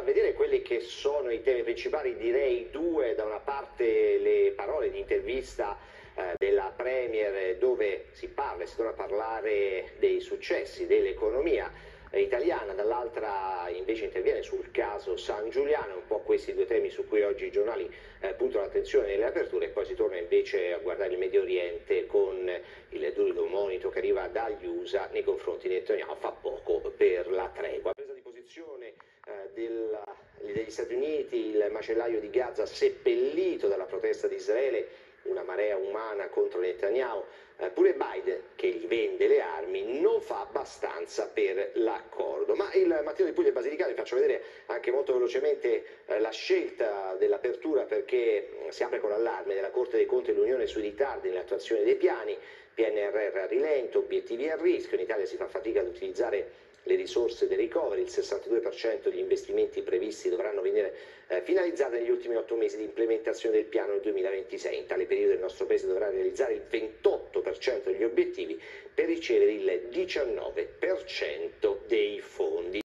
a vedere quelli che sono i temi principali, direi due, da una parte le parole di intervista eh, della Premier dove si parla, si torna a parlare dei successi dell'economia italiana, dall'altra invece interviene sul caso San Giuliano, un po' questi due temi su cui oggi i giornali eh, puntano l'attenzione nelle aperture e poi si torna invece a guardare il Medio Oriente con il duro monito che arriva dagli USA nei confronti di Netanyahu, fa poco per la tregua. Presa di posizione eh, della, degli Stati Uniti, il macellaio di Gaza seppellito dalla protesta di Israele, una marea umana contro Netanyahu, eh, pure Biden che gli vende le armi non fa abbastanza per l'accordo. Ma il mattino di Puglia e Basilicata vi faccio vedere anche molto velocemente eh, la scelta dell'apertura perché mm, si apre con l'allarme della Corte dei Conti dell'Unione sui ritardi nell'attuazione dei piani, PNRR a rilento, obiettivi a rischio, in Italia si fa fatica ad utilizzare le risorse del recovery, il 62% degli investimenti previsti dovranno venire eh, finalizzati negli ultimi otto mesi di implementazione del piano nel 2026. In tale periodo il nostro Paese dovrà realizzare il 28% degli obiettivi per ricevere il 19% dei fondi.